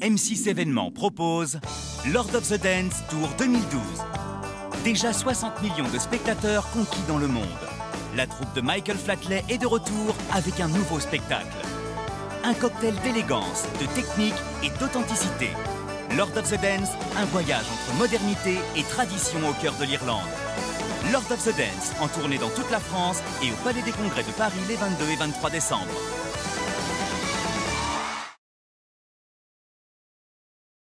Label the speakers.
Speaker 1: M6 événements propose Lord of the Dance Tour 2012. Déjà 60 millions de spectateurs conquis dans le monde. La troupe de Michael Flatley est de retour avec un nouveau spectacle. Un cocktail d'élégance, de technique et d'authenticité. Lord of the Dance, un voyage entre modernité et tradition au cœur de l'Irlande. Lord of the Dance, en tournée dans toute la France et au Palais des Congrès de Paris les 22 et 23 décembre.